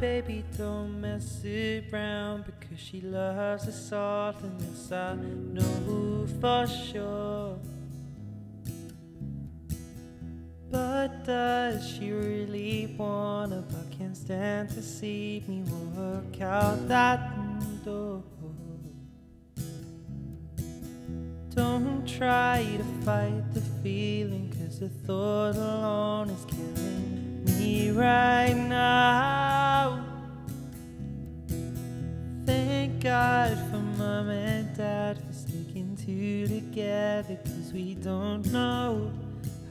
baby don't mess it round because she loves the softness. I know for sure. But does she really wanna? But can't stand to see me walk out that door. Don't try to fight the feeling, cause the thought alone is killing me right now. Thank God for mom and dad for sticking two together, cause we don't know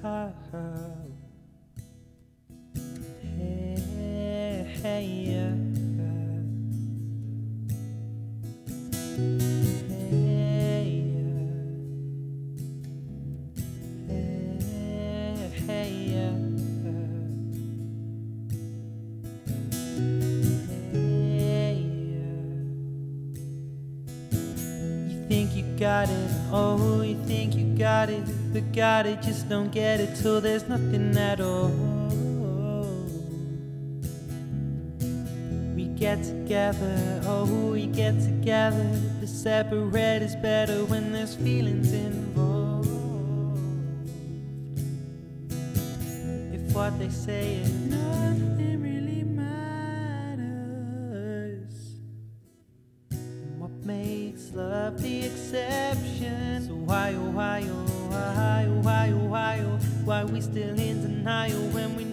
how. Got it, oh, you think you got it, but got it, just don't get it till there's nothing at all. Get together, oh, we get together, but separate is better when there's feelings involved. If what they say is nothing really matters. And what makes love the exception? So why, oh, why, oh, why, oh, why, oh, why, oh, why we still in denial when we